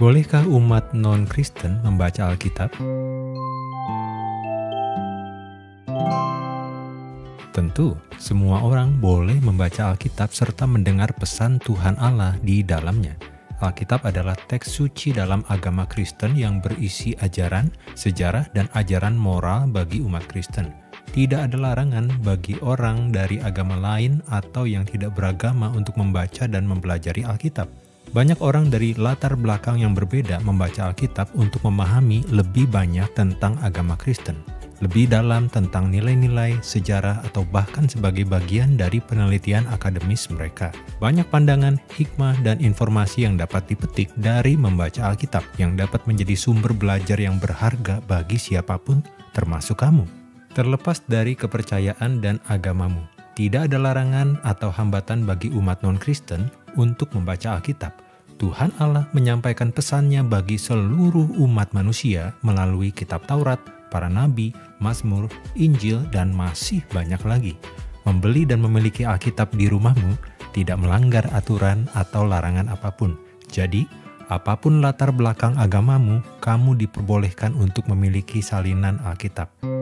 Bolehkah umat non-Kristen membaca Alkitab? Tentu, semua orang boleh membaca Alkitab serta mendengar pesan Tuhan Allah di dalamnya. Alkitab adalah teks suci dalam agama Kristen yang berisi ajaran, sejarah, dan ajaran moral bagi umat Kristen. Tidak ada larangan bagi orang dari agama lain atau yang tidak beragama untuk membaca dan mempelajari Alkitab. Banyak orang dari latar belakang yang berbeda membaca Alkitab untuk memahami lebih banyak tentang agama Kristen, lebih dalam tentang nilai-nilai, sejarah, atau bahkan sebagai bagian dari penelitian akademis mereka. Banyak pandangan, hikmah, dan informasi yang dapat dipetik dari membaca Alkitab yang dapat menjadi sumber belajar yang berharga bagi siapa pun, termasuk kamu. Terlepas dari kepercayaan dan agamamu, tidak ada larangan atau hambatan bagi umat non-Kristen untuk membaca Alkitab. Tuhan Allah menyampaikan pesannya bagi seluruh umat manusia melalui kitab Taurat, para nabi, Mazmur, Injil, dan masih banyak lagi. Membeli dan memiliki Alkitab di rumahmu tidak melanggar aturan atau larangan apa pun. Jadi, apa pun latar belakang agamamu, kamu diperbolehkan untuk memiliki salinan Alkitab.